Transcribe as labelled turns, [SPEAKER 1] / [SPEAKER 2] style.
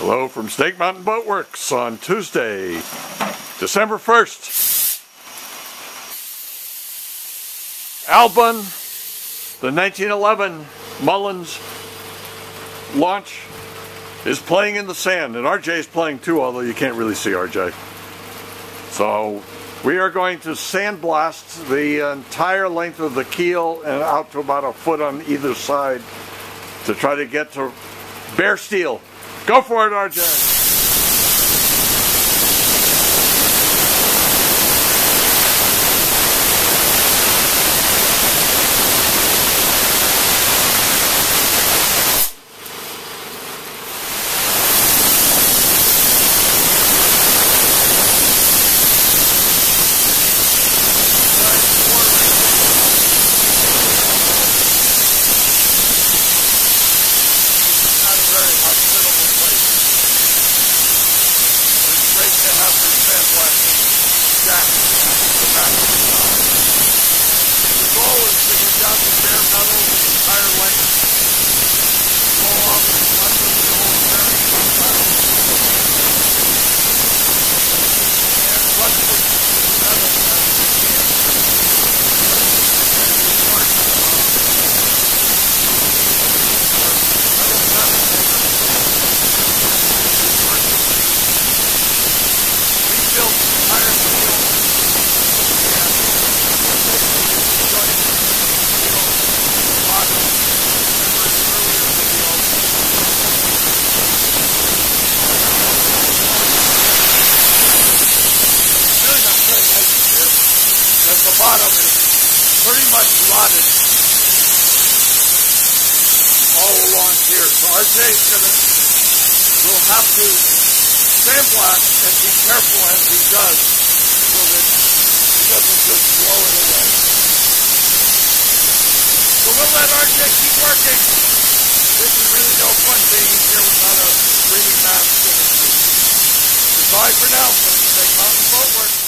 [SPEAKER 1] Hello from Snake Mountain Boat Works on Tuesday, December 1st. Albon, the 1911 Mullins launch is playing in the sand, and RJ is playing too, although you can't really see RJ. So we are going to sandblast the entire length of the keel and out to about a foot on either side to try to get to bare steel. Go for it, RJ. The back of the car. The goal is to get down to bare metal the entire length, pull off as much of the old bearing as possible, and run the metal as we can. And we work, uh, metal fabricator we built the entire steel and basically joined the steel bottom. Remember in the earlier video, it's really not very nice in here because the bottom is pretty much rotted all along here. So RJ's gonna will have to sandblast and be careful as he does so that he doesn't just blow it away. So we'll let RJ keep working. This is really no fun being here without a breathing mask. Goodbye for now from Snake Mountain